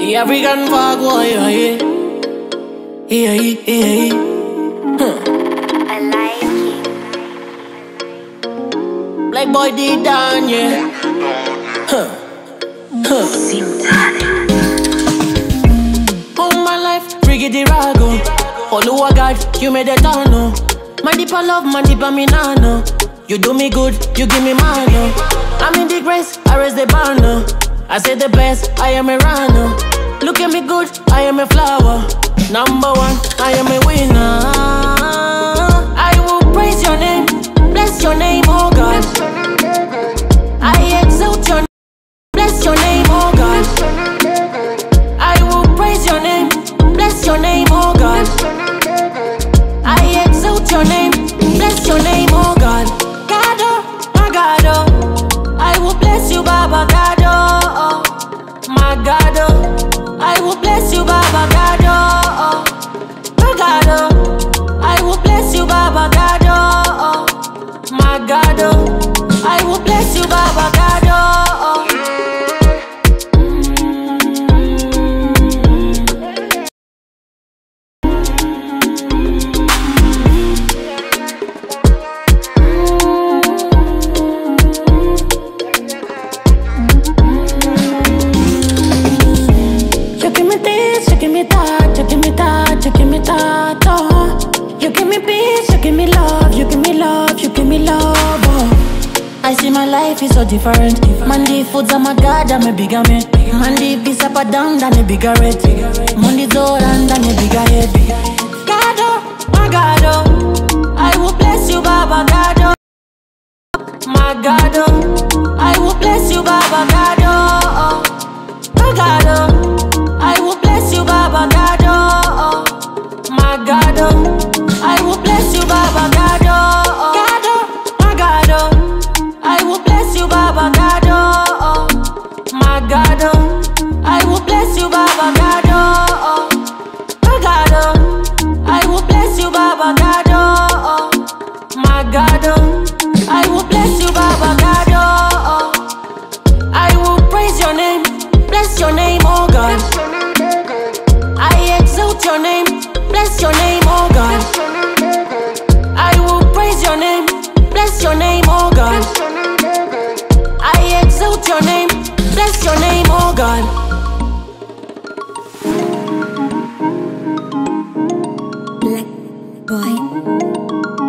The African Fargo, yeah, yeah. Yeah, yeah, yeah. I like it. Bleqboi Thedon, yeah. Huh. Huh. All my life, Riggedy Rago. Oluwa God, you made it all no. Man deep I love, man deep I me nah no. You do me good, you give me money. I'm in the grace, I raise the banner. I say the best, I am a runner. Look at me good, I am a flower. Number one, I am a winner. I will bless you, Baba God. You give me peace, you give me love, you life is so different. Monday foods I'm a god, I'm a bigger man. Monday piece up a down than a bigger red. Monday door and than a bigger head. God, oh, my God, oh, I will bless you, Baba God, oh, my God, oh, I will bless you, Baba God, oh, my God, oh. Baba God, my God. I will bless you, Baba God, my God. I will bless you, Baba God, my God. I will bless you, Baba God. I will praise your name, bless your name, oh God. Oh I exalt your name, oh bless your name, oh God. I will praise your name, bless your name, oh God exalt your name, bless your name, oh God. boy.